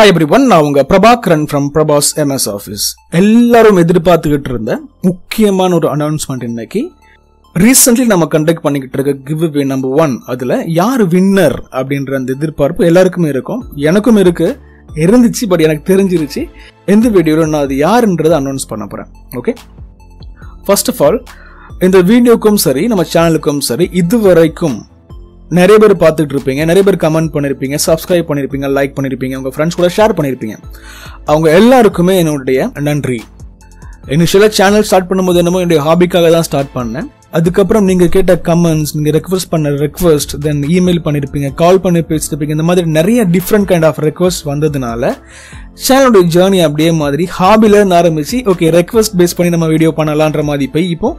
Hi every one நான் உங்க Prabhakaran from Prabhas MS Office எல்லாரும் எதிர்பார்த்துக்கிட்டு இருந்த முக்கியமான ஒரு அனௌன்ஸ்மெண்ட் இன்னைக்கு. ரீசெண்ட்லி நம்ம கண்டக்ட் பண்ணிக்கிட்டு இருக்க கிவ் அவே நம்பர் ஒன் அதுல யார் வின்னர் அப்படின்ற அந்த எதிர்பார்ப்பு எல்லாருக்குமே இருக்கும். எனக்கும் இருக்கு. இருந்துச்சு பட் எனக்கு தெரிஞ்சிருச்சு. எந்த வீடியோவில் நான் அது யாருன்றதை அனௌன்ஸ் பண்ண போறேன். ஓகே ஃபர்ஸ்ட் ஆஃப் ஆல் இந்த வீடியோக்கும் சரி நம்ம சேனலுக்கும் சரி இதுவரைக்கும் நிறைய பேர் பார்த்துட்டு இருப்பீங்க நிறைய பேர் கமெண்ட் பண்ணிருப்பீங்க சப்ஸ்கிரைப் பண்ணிருப்பீங்க லைக் பண்ணிருப்பீங்க உங்க ஃப்ரெண்ட்ஸ் கூட ஷேர் பண்ணிருப்பீங்க. அவங்க எல்லாருக்குமே என்னுடைய நன்றி. இனிஷியலாக சேனல் ஸ்டார்ட் பண்ணும்போது என்னமோ என்னுடைய ஹாபிக்காக தான் ஸ்டார்ட் பண்ணேன். அதுக்கப்புறம் நீங்கள் கேட்ட கமெண்ட்ஸ் நீங்கள் ரெக்வஸ்ட் பண்ண ரெக்வஸ்ட் தென் இமெயில் பண்ணியிருப்பீங்க கால் பண்ணி பேசியிருப்பீங்க இந்த மாதிரி நிறைய டிஃப்ரெண்ட் கைண்ட் ஆஃப் ரெக்வஸ்ட் வந்ததுனால சேனலுடைய ஜேர்னி அப்படியே மாதிரி ஹாபிலேருந்து ஆரம்பித்து ஆரம்பிச்சு ஓகே ரெக்வஸ்ட் பேஸ் பண்ணி நம்ம வீடியோ பண்ணலான்ற மாதிரி போய் இப்போ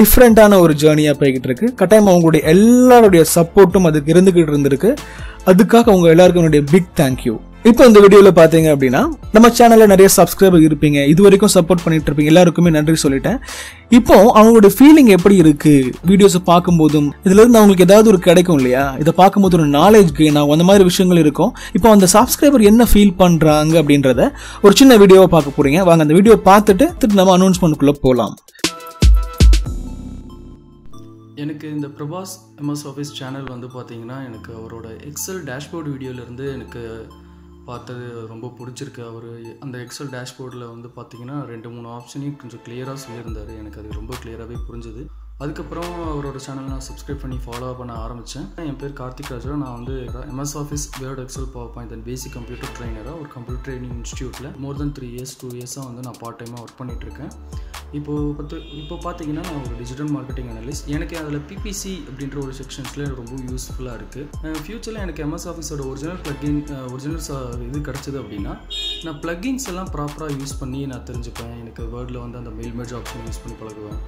டிஃப்ரெண்ட்டான ஒரு ஜேர்னியாக போய்கிட்டு இருக்கு. கட்டாயமாக அவங்களுடைய எல்லாருடைய சப்போர்ட்டும் அதுக்கு இருந்துகிட்டு இருந்திருக்கு. அதுக்காக அவங்க எல்லாருக்கும் என்னுடைய பிக் தேங்க்யூ இப்போ இந்த வீடியோவில் பார்த்தீங்க அப்படின்னா நம்ம சேனலில் நிறைய சப்ஸ்கிரைபர் இருப்பீங்க. இது வரைக்கும் சப்போர்ட் பண்ணிட்டு இருப்பீங்க. எல்லாருக்குமே நன்றி சொல்லிட்டேன். இப்போ அவங்களோட ஃபீலிங் எப்படி இருக்கு? வீடியோஸை பார்க்கும்போதும் இதுல இருந்து அவங்களுக்கு ஏதாவது ஒரு கிடைக்கும் இல்லையா? இதை பார்க்கும்போது ஒரு நாலேஜ் கெயின் ஆகும். அந்த மாதிரி விஷயங்கள் இருக்கும். இப்போ அந்த சப்ஸ்கிரைபர் என்ன ஃபீல் பண்றாங்க அப்படின்றத ஒரு சின்ன வீடியோவை பார்க்க போறீங்க. வாங்க அந்த வீடியோ பார்த்துட்டு திருப்பி நம்ம அனௌன்ஸ்மெண்ட்குள்ளே போகலாம் எனக்கு இந்த பிரபாஸ் எம்எஸ் ஆஃபீஸ் சேனல் வந்து பார்த்திங்கன்னா எனக்கு அவரோட எக்ஸல் டேஷ்போர்ட் வீடியோலேருந்து எனக்கு பார்த்தது ரொம்ப பிடிச்சிருக்கு. அவர் அந்த எக்ஸல் டேஷ்போர்டில் வந்து பார்த்தீங்கன்னா ரெண்டு மூணு ஆப்ஷனையும் கொஞ்சம் கிளியராக சொல்லியிருந்தார். எனக்கு அது ரொம்ப கிளியராகவே புரிஞ்சுது. அதுக்கப்புறம் அவரோட சேனல் நான் சப்ஸ்கிரைப் பண்ணி ஃபாலோ பண்ண ஆரம்பித்தேன் என் பேர் கார்த்திக் ராஜா நான் வந்து MS Office Word Excel PowerPoint and basic computer ட்ரைனராக ஒரு கம்ப்யூட்டர் ட்ரைனிங் இன்ஸ்டியூட்டில் more then three years two இயர்ஸாக வந்து நான் பார்ட் டைமாக ஒர்க் பண்ணிகிட்ருக்கேன் இப்போது பத்து இப்போ பார்த்தீங்கன்னா நான் ஒரு டிஜிட்டல் மார்க்கெட்டிங் அனலிஸ்ட் எனக்கு அதில் பிபிசி அப்படின்ற ஒரு செக்ஷன்ஸில் ரொம்ப யூஸ்ஃபுல்லாக இருக்குது ஃப்யூச்சரில் எனக்கு எம்எஸ் ஆஃபீஸோட ஒரிஜினல் ப்ளக்இன் ஒரிஜினல் இது கிடச்சிது அப்படின்னா நான் ப்ளக்கிங்ஸ் எல்லாம் ப்ராப்பராக யூஸ் பண்ணி நான் தெரிஞ்சுப்பேன். எனக்கு வேர்டில் வந்து அந்த மெயில் மேஜ் ஆப்ஷன் யூஸ் பண்ணி பழகுவேன்.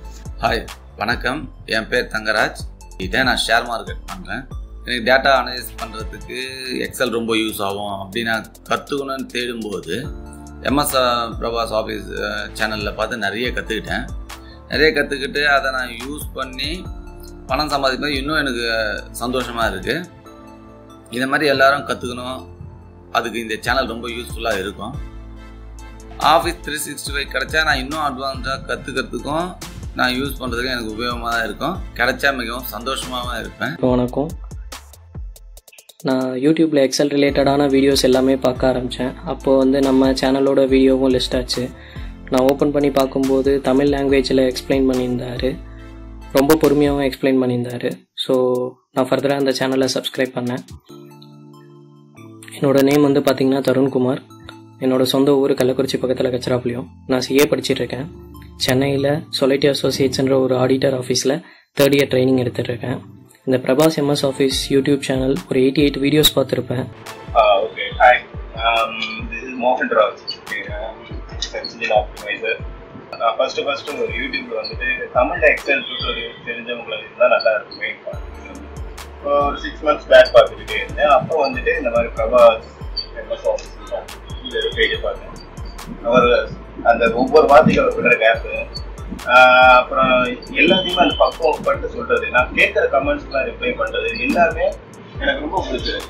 ஹாய் வணக்கம். என் பேர் தங்கராஜ். இதே நான் ஷேர் மார்க்கெட் பண்ணுறேன் எனக்கு டேட்டா அனலைஸ் பண்ணுறதுக்கு எக்ஸல் ரொம்ப யூஸ் ஆகும் அப்படி நான் கற்றுக்கணும்னு தேடும்போது எம்எஸ் பிரபாஸ் ஆஃபீஸ் சேனலில் பார்த்து நிறைய கற்றுக்கிட்டேன் நிறைய கற்றுக்கிட்டு அதை நான் யூஸ் பண்ணி பணம் சம்பாதிக்கும்போது இன்னும் எனக்கு சந்தோஷமாக இருக்குது இந்த மாதிரி எல்லாரும் கற்றுக்கணும் அதுக்கு இந்த சேனல் ரொம்ப யூஸ்ஃபுல்லாக இருக்கும். ஆஃபீஸ் த்ரீ சிக்ஸ்டி ஃபைவ் கிடச்சா நான் இன்னும் அட்வான்ஸாக கற்றுக்கிறதுக்கும் நான் யூஸ் பண்ணுறதுக்கும் எனக்கு உபயோகமாக தான் இருக்கும். கிடைச்சா மிகவும் சந்தோஷமாகவும் இருப்பேன். வணக்கம். நான் யூடியூப்பில் எக்ஸல் ரிலேட்டடான வீடியோஸ் எல்லாமே பார்க்க ஆரம்பித்தேன் அப்போது வந்து நம்ம சேனலோட வீடியோவும் லிஸ்ட் ஆச்சு. நான் ஓப்பன் பண்ணி பார்க்கும்போது தமிழ் லாங்குவேஜில் எக்ஸ்பிளைன் பண்ணியிருந்தார். ரொம்ப பொறுமையாகவும் எக்ஸ்பிளைன் பண்ணியிருந்தார். ஸோ நான் ஃபர்தராக அந்த சேனலை சப்ஸ்கிரைப் பண்ணேன். என்னோடய நேம் வந்து பார்த்திங்கன்னா தருண்குமார். என்னோடய சொந்த ஊர் கள்ளக்குறிச்சி பக்கத்தில் கச்சராப்புலியும் நான் சிஏ படிச்சிட்ருக்கேன் சென்னையில் சொலைட்டி அசோசியேட்ஸ்ன்ற ஒரு ஆடிட்டர் ஆஃபீஸில் தேர்ட் இயர் ட்ரைனிங் எடுத்துட்ருக்கேன் இந்த Prabhas MS Office YouTube channel ஒரு எயிட்டி எயிட் வீடியோஸ் பார்த்துருப்பேன். Uh, okay, hi. Um, this first first uh, ஒரு யூடியூப்ல வந்துட்டு தமிழ்ல எக்ஸல் டியூட்டோரியல் தெரிஞ்சவங்களுக்கு இருந்தால் நல்லா இருக்குமே. இப்போ ஒரு சிக்ஸ் மந்த்ஸ் பேக் பார்த்துக்கிட்டே இருந்தேன். அப்போ வந்துட்டு இந்த மாதிரி பிரபாஸ் ஃபேமஸ் ஆஃபீஸ் இந்த பேஜை பார்த்தேன். அவர் அந்த ஒவ்வொரு வார்த்தைகளை விடுற கேப்பு அப்புறம் எல்லாத்தையுமே அந்த பக்குவம் பட்டு சொல்றது. நான் கேட்குற கமெண்ட்ஸ்லாம் ரிப்ளை பண்ணுறது எல்லாமே எனக்கு ரொம்ப பிடிச்சது.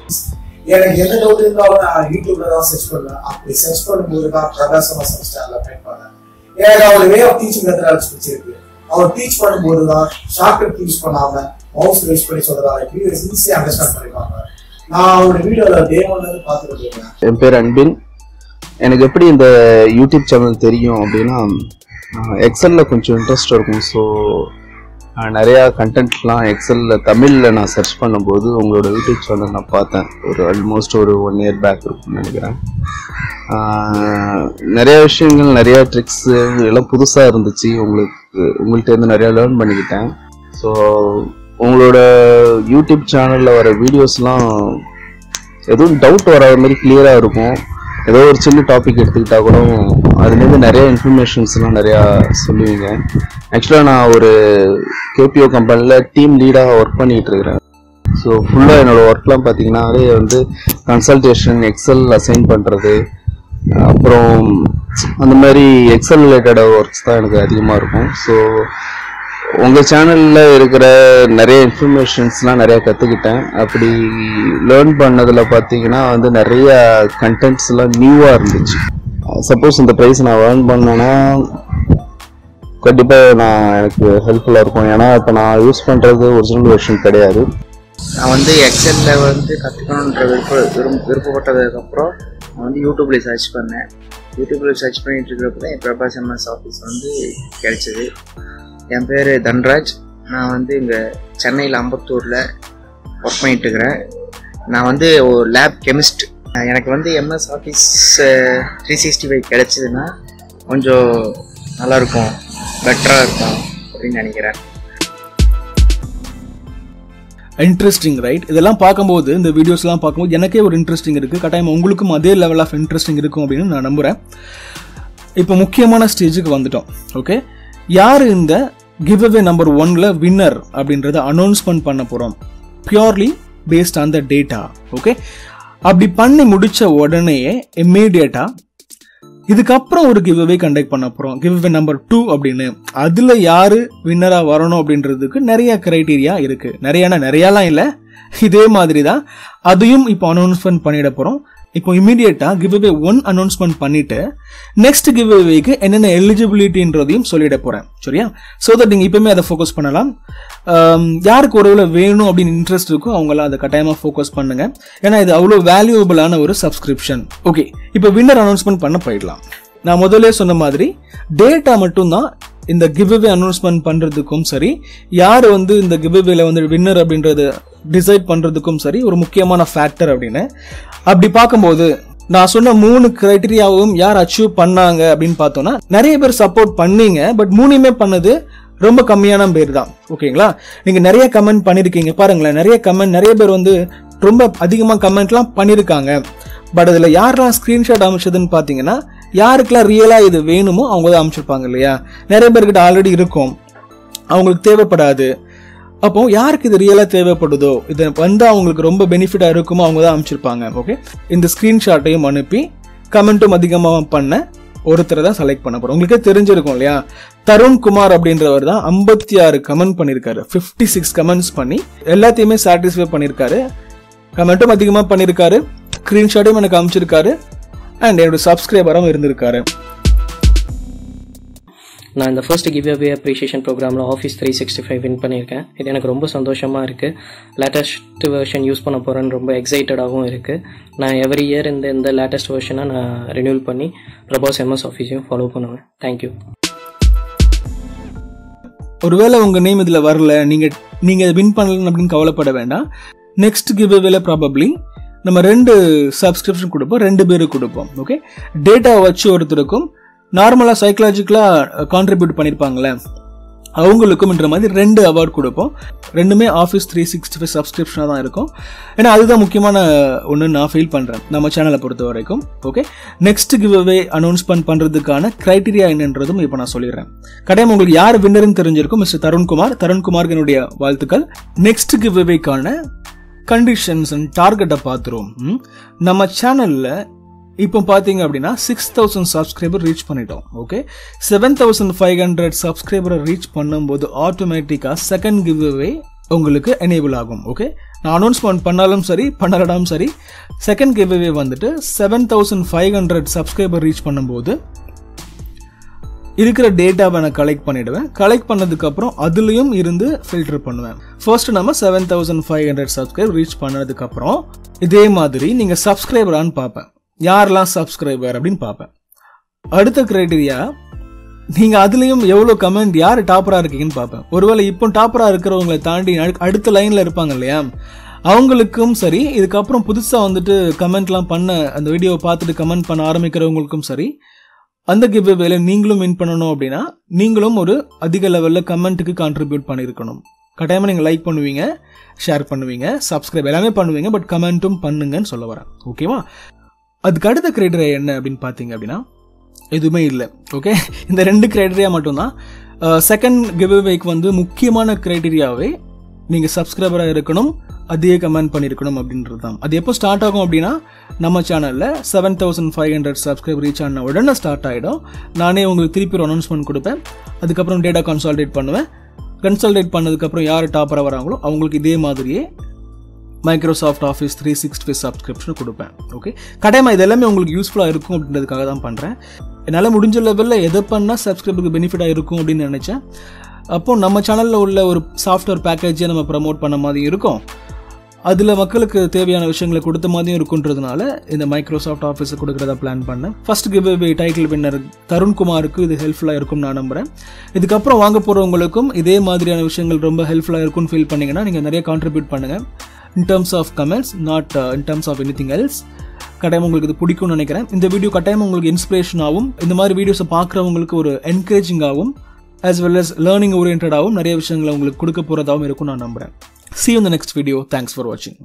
எனக்கு எந்த டவுட் இருந்தாலும் நான் யூடியூப்ல தான் சர்ச் பண்ணுவேன். அப்படி சர்ச் பண்ணும்போது தான் பிரகாசமா சமஸ்டார்ல ட்ரை பண்ணேன். எனக்கு அவர் வே ஆஃப் டீச்சிங் மெத்தடாலஜி பிடிச்சிருக்கு. அவர் டீச் பண்ணும்போது தான் ஷார்ட் டீச் பண்ணாம மவுஸ் யூஸ் பண்ணி சொல்றதால வீடியோஸ் ஈஸியா அண்டர்ஸ்டாண்ட் பண்ணிப்பாங்க நான் அவரோட வீடியோல டே பார்த்துட்டு என் பேர் அன்பின். எனக்கு எப்படி இந்த யூடியூப் சேனல் தெரியும் அப்படின்னா எக்ஸலில் கொஞ்சம் இன்ட்ரெஸ்ட் இருக்கும். ஸோ நிறையா கண்டென்ட்லாம் எக்ஸலில் தமிழில் நான் சர்ச் பண்ணும்போது உங்களோட யூடியூப் சேனல் நான் பார்த்தேன். ஒரு ஆல்மோஸ்ட் ஒரு ஒன் இயர் பேக் இருக்கும்னு நினைக்கிறேன். நிறையா விஷயங்கள் நிறையா ட்ரிக்ஸு எல்லாம் புதுசாக இருந்துச்சு. உங்களுக்கு உங்கள்கிட்ட இருந்து நிறையா லேர்ன் பண்ணிக்கிட்டேன். ஸோ உங்களோட யூடியூப் சேனலில் வர வீடியோஸ்லாம் எதுவும் டவுட் வராத மாதிரி கிளியராக இருக்கும். ஏதோ ஒரு சின்ன டாபிக் எடுத்துக்கிட்டால் கூட அதுலேருந்து நிறைய இன்ஃபர்மேஷன்ஸ்லாம் நிறையா சொல்லுவீங்க. ஆக்சுவலாக நான் ஒரு கேபிஓ கம்பெனியில் டீம் லீடாக ஒர்க் பண்ணிகிட்டு இருக்கிறேன். ஸோ ஃபுல்லாக என்னோடய ஒர்க்லாம் பார்த்தீங்கன்னாவே வந்து கன்சல்டேஷன் எக்ஸல் அசைன் பண்ணுறது அப்புறம் அந்த மாதிரி எக்ஸல் ரிலேட்டட் ஒர்க்ஸ் தான் எனக்கு அதிகமாக இருக்கும். ஸோ உங்கள் சேனலில் இருக்கிற நிறைய இன்ஃபர்மேஷன்ஸ்லாம் நிறையா கற்றுக்கிட்டேன் அப்படி லேர்ன் பண்ணதில் பார்த்தீங்கன்னா வந்து நிறைய கண்டென்ட்ஸ்லாம் நியூவாக இருந்துச்சு. சப்போஸ் இந்த ப்ரைஸ் நான் ஏர்ன் பண்ணேன்னா கண்டிப்பாக நான் எனக்கு ஹெல்ப்ஃபுல்லாக இருக்கும். ஏன்னா இப்போ நான் யூஸ் பண்ணுறது ஒரிஜினல் வெர்ஷன் கிடையாது. நான் வந்து எக்ஸலில் வந்து கற்றுக்கணுன்ற விருப்ப விரும் விருப்பப்பட்டதுக்கப்புறம் நான் வந்து யூடியூப்பில் சர்ச் பண்ணேன். யூடியூப்பில் சர்ச் பண்ணிட்டு இருக்கிறப்ப தான் என் பிரபாஸ் எம்எஸ் ஆஃபீஸ் வந்து கிடைச்சிது. என் பேர் தன்ராஜ். நான் வந்து இங்கே சென்னையில் அம்பத்தூரில் ஒர்க் பண்ணிட்டு இருக்கிறேன். நான் வந்து ஒரு லேப் கெமிஸ்ட் எனக்கு வந்து MS Office three sixty five கிடச்சிதுன்னா கொஞ்சம் நல்லாயிருக்கும் பெட்டராக இருக்கும் அப்படின்னு நினைக்கிறேன். இன்ட்ரெஸ்டிங் ரைட் இதெல்லாம் பார்க்கும்போது இந்த வீடியோஸ்லாம் பார்க்கும்போது எனக்கே ஒரு இன்ட்ரெஸ்டிங் இருக்குது கட்டாயம் உங்களுக்கும் அதே லெவல் ஆஃப் இன்ட்ரெஸ்டிங் இருக்கும் அப்படின்னு நான் நம்புகிறேன் இப்போ முக்கியமான ஸ்டேஜுக்கு வந்துட்டோம் ஓகே யார் இந்த கிவ் அவே நம்பர் ஒன்ல வின்னர் அப்படின்றத அனௌன்ஸ்மெண்ட் பண்ண போகிறோம் purely based on the data okay அப்படி பண்ணி முடிச்ச உடனேயே இம்மீடியட்டா இதுக்கப்புறம் ஒரு கிவ் அவே கண்டக்ட் பண்ண போகிறோம் கிவ் அவே நம்பர் டூ அப்படின்னு. அதில் யார் வின்னராக வரணும் அப்படின்றதுக்கு நிறைய கிரைட்டீரியா இருக்குது நிறையானா நிறையாலாம் இல்லை. இதே மாதிரி தான் அதையும் இப்போ அனௌன்ஸ்மெண்ட் பண்ணிட போகிறோம் இப்போ இமீடியட்டா கிவ் அவே ஒன் அனௌன்ஸ்மெண்ட் பண்ணிட்டு நெக்ஸ்ட் கிவ் அவேக்கு என்னென்ன எலிஜிபிலிட்டின்றதையும் சொல்லிட போகிறேன் சரியா? ஸோ தட் நீங்கள் இப்பவுமே அதை ஃபோக்கஸ் பண்ணலாம். Um, யாருக்கு ஒருவேளை வேணும் அப்படின்னு இன்ட்ரெஸ்ட் இருக்கோ அவங்களாம் அதை கட்டாயமாக ஃபோக்கஸ் பண்ணுங்க. ஏன்னா இது அவ்வளோ வேல்யூபிளான ஒரு சப்ஸ்கிரிப்ஷன் ஓகே இப்போ வின்னர் அனௌன்ஸ்மெண்ட் பண்ண போயிடலாம். நான் முதல்ல சொன்ன மாதிரி டேட்டா மட்டும்தான் இந்த கிவ்அவே அனௌன்ஸ்மெண்ட் பண்ணுறதுக்கும் சரி யார் வந்து இந்த கிவ்அவேல வந்து வின்னர் அப்படின்றத டிசைட் பண்ணுறதுக்கும் சரி ஒரு முக்கியமான ஃபேக்டர் அப்படின்னு. அப்படி பார்க்கும்போது நான் சொன்ன மூணு கிரைட்டீரியாவும் யார் அச்சீவ் பண்ணாங்க அப்படின்னு பார்த்தோம்னா நிறைய பேர் சப்போர்ட் பண்ணீங்க பட் மூணுமே பண்ணது ரொம்ப கம்மியான பேர் தான். ஓகேங்களா? நீங்கள் நிறைய கமெண்ட் பண்ணியிருக்கீங்க பாருங்களேன். நிறைய கமெண்ட் நிறைய பேர் வந்து ரொம்ப அதிகமாக கமெண்ட்லாம் பண்ணியிருக்காங்க பட் அதில் யாரெல்லாம் ஸ்க்ரீன்ஷாட் அமைச்சதுன்னு பார்த்தீங்கன்னா யாருக்கெல்லாம் ரியலாக இது வேணுமோ அவங்க தான் அமைச்சிருப்பாங்க இல்லையா? நிறைய பேர்கிட்ட ஆல்ரெடி இருக்கும். அவங்களுக்கு தேவைப்படாது. அப்போ யாருக்கு இது ரியலாக தேவைப்படுதோ? இது வந்து அவங்களுக்கு ரொம்ப பெனிஃபிட்டாக இருக்குமோ அவங்க தான் அமைச்சிருப்பாங்க ஓகே இந்த ஸ்க்ரீன்ஷாட்டையும் அனுப்பி கமெண்ட்டும் அதிகமாக பண்ண ஒருத்தரை தான் செலக்ட் பண்ண போகிறோம் உங்களுக்கே தெரிஞ்சிருக்கும் இல்லையா? தருண் குமார் அப்படின்றவர் தான் ஐம்பத்தி ஆறு கமெண்ட் பண்ணியிருக்காரு ஃபிஃப்டி சிக்ஸ் கமெண்ட்ஸ் பண்ணி எல்லாத்தையுமே சாட்டிஸ்ஃபை பண்ணியிருக்காரு கமெண்ட்டும் அதிகமாக பண்ணியிருக்காரு ஸ்க்ரீன்ஷாட்டையும் எனக்கு அமைச்சிருக்காரு அண்ட் என்னோட சப்ஸ்கிரைபரும் இருந்திருக்காரு. நான் இந்த ஃபர்ஸ்ட் கிவ் அவே அப்ரிஷியேஷன் ப்ரோக்ராமில் Office three sixty five win பண்ணியிருக்கேன். இது எனக்கு ரொம்ப சந்தோஷமாக இருக்குது லேட்டஸ்ட் வெர்ஷன் யூஸ் பண்ண போகிறேன்னு ரொம்ப எக்ஸைட்டடாகவும் இருக்குது நான் எவ்ரி இயர் இந்த இந்த லேட்டஸ்ட் வெர்ஷனை நான் ரினியூல் பண்ணி பிரபாஸ் எம்எஸ் ஆஃபீஸையும் ஃபாலோ பண்ணுவேன். தேங்க்யூ ஒருவேளை உங்க நேம் இதுல வரல நீங்க நீங்க வின் பண்ணல அப்படின்னு கவலைப்பட வேண்டாம். நெக்ஸ்ட் கிவ் அவேல ப்ராபப்ளி நம்ம ரெண்டு சப்ஸ்கிரிப்ஷன் கொடுப்போம் ரெண்டு பேருக்கு கொடுப்போம் ஓகே டேட்டா வச்சு ஒருத்தருக்கும் நார்மலாக சைக்கலாஜிக்கலாக கான்ட்ரிபியூட் பண்ணியிருப்பாங்களே அவங்களுக்கும்ன்ற மாதிரி ரெண்டு அவார்ட் கொடுப்போம். ரெண்டுமே ஆஃபீஸ் த்ரீ சிக்ஸ்டி ஃபைவ் சப்ஸ்கிரிப்ஷனாக தான் இருக்கும். ஏன்னா அதுதான் முக்கியமான ஒன்று நான் ஃபீல் பண்ணுறேன் நம்ம சேனலை பொறுத்த வரைக்கும் okay next give away announcement பண்ணுறதுக்கான க்ரைட்டீரியா என்னன்றதும் இப்போ நான் சொல்லிடுறேன். கடையம் உங்களுக்கு யார் வின்னர்னு தெரிஞ்சிருக்கும் மிஸ்டர் தருண்குமார். தருண்குமாருக்கு என்னுடைய வாழ்த்துக்கள். நெக்ஸ்ட் கிவ் அவேக்கான கண்டிஷன்ஸ் அண்ட் டார்கெட்டை பார்த்துருவோம். நம்ம சேனலில் இப்போ பார்த்தீங்க அப்படின்னா சிக்ஸ் தௌசண்ட் சப்ஸ்கிரைபர் ரீச் பண்ணிட்டோம். Okay seven thousand five hundred சப்ஸ்கிரைபரை reach பண்ணும்போது ஆட்டோமேட்டிக்காக செகண்ட் கிவ் அவே உங்களுக்கு எனேபிள் ஆகும். ஓகே நான் அனௌன்ஸ்மெண்ட் பண்ணாலும் சரி பண்ணலடாலும் சரி செகண்ட் கிவ் அவே வந்துட்டு seven thousand five hundred subscriber reach பண்ணும்போது இருக்கிற டேட்டாவை நான் கலெக்ட் பண்ணிடுவேன். கலெக்ட் பண்ணதுக்கப்புறம் அதுலேயும் இருந்து ஃபில்டர் பண்ணுவேன். ஃபர்ஸ்ட் நம்ம seven thousand five hundred subscribe reach பண்ணதுக்கப்புறம் இதே மாதிரி நீங்கள் சப்ஸ்கிரைபரான்னு பார்ப்பேன். யாரெல்லாம் சப்ஸ்கிரைபர் அப்படின்னு பார்ப்பேன். அடுத்த க்ரைட்டீரியா நீங்கள் அதுலேயும் எவ்வளோ கமெண்ட் யார் டாப்பராக இருக்கீங்கன்னு பார்ப்பேன். ஒருவேளை இப்போ டாப்பராக இருக்கிறவங்களை தாண்டி அடுத்த லைனில் இருப்பாங்க இல்லையா? அவங்களுக்கும் சரி இதுக்கப்புறம் புதுசாக வந்துட்டு கமெண்ட்லாம் பண்ண அந்த வீடியோவை பார்த்துட்டு கமெண்ட் பண்ண ஆரம்பிக்கிறவங்களுக்கும் சரி அந்த கிவ் அவேல நீங்களும் வின் பண்ணணும் அப்படின்னா நீங்களும் ஒரு அதிக லெவலில் கமெண்ட்டுக்கு கான்ட்ரிபியூட் பண்ணியிருக்கணும் கட்டாயமாக நீங்கள் லைக் பண்ணுவீங்க ஷேர் பண்ணுவீங்க சப்ஸ்கிரைப் எல்லாமே பண்ணுவீங்க பட் கமெண்ட்டும் பண்ணுங்கன்னு சொல்ல வரேன். ஓகேவா அதுக்கு அடுத்த கிரைடரியா என்ன அப்படின்னு பார்த்தீங்க அப்படின்னா எதுவுமே இல்லை. ஓகே இந்த ரெண்டு கிரைடரியா மட்டும்தான். செகண்ட் கிவ்அவேக்கு வந்து முக்கியமான கிரைடீரியாவே நீங்கள் சப்ஸ்கிரைபராக இருக்கணும் அதையே கமெண்ட் பண்ணியிருக்கணும் அப்படின்றது தான் அது எப்போ ஸ்டார்ட் ஆகும் அப்படின்னா நம்ம சேனலில் seven thousand five hundred subscribe reach ஆன உடனே ஸ்டார்ட் ஆகிடும் நானே உங்களுக்கு திருப்பி ஒரு அனௌன்ஸ்மெண்ட் கொடுப்பேன். அதுக்கப்புறம் டேட்டா கன்சால்டேட் பண்ணுவேன். கன்சல்டேட் பண்ணதுக்கப்புறம் யார் டாப்பராக வராங்களோ அவங்களுக்கு இதே மாதிரியே Microsoft office three sixty five subscription கொடுப்பேன். ஓகே கடைமா இது எல்லாமே உங்களுக்கு யூஸ்ஃபுல்லாக இருக்கும் அப்படின்றதுக்காக தான் பண்ணுறேன் என்னால் முடிஞ்ச லெவலில் எதை பண்ணால் சப்ஸ்கிரைபருக்கு பெனிஃபிட்டாக இருக்கும் அப்படின்னு நினச்சேன். அப்போ நம்ம சேனலில் உள்ள ஒரு சாஃப்ட்வேர் பேக்கேஜை நம்ம ப்ரமோட் பண்ண மாதிரி இருக்கும். அதில் மக்களுக்கு தேவையான விஷயங்களை கொடுத்த மாதிரியும் இருக்குன்றதுனால இந்த மைக்ரோசாஃப்ட் ஆஃபீஸை கொடுக்குறதா பிளான் பண்ணேன். First give away title winner தருண்குமாருக்கு இது ஹெல்ப்ஃபுல்லாக இருக்கும் நான் நம்புகிறேன் இதுக்கப்புறம் வாங்க போகிறவங்களுக்கும் இதே மாதிரியான விஷயங்கள் ரொம்ப ஹெல்ப்ஃபுல்லாக இருக்கும்னு ஃபீல் பண்ணிங்கன்னா நீங்கள் நிறைய கான்ட்ரிபியூட் பண்ணுங்கள் in terms of comments not in terms of anything else கட்டாயம் உங்களுக்கு இது பிடிக்கும்னு நினைக்கிறேன். இந்த வீடியோ கட்டாயம் உங்களுக்கு இன்ஸ்பிரேஷனாகவும் இந்த மாதிரி வீடியோஸை பார்க்குறவங்களுக்கு ஒரு என்கரேஜிங்காகவும் அஸ் வெல் அஸ் லேர்னிங் ஓரியன்டாகவும் நிறைய விஷயங்களை உங்களுக்கு கொடுக்க போகிறதாகவும் இருக்கும் நான் நம்புகிறேன் சி இந்த நெக்ஸ்ட் வீடியோ தேங்க்ஸ் ஃபார் வாட்சிங்